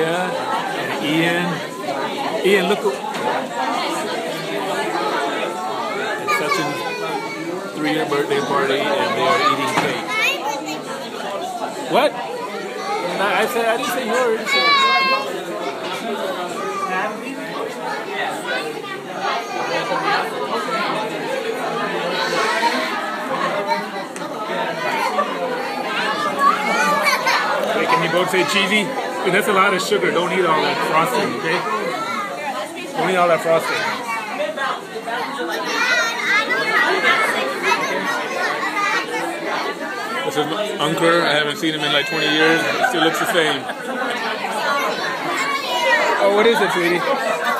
Ian, Ian, look. It's Sachin's three-year birthday party, and they are eating cake. What? No, I said I didn't say yours. Wait, can you both say cheesy? Dude, that's a lot of sugar. Don't eat all that frosting, okay? Don't eat all that frosting. This is Unker. I haven't seen him in like 20 years. He still looks the same. Oh, what is it, sweetie?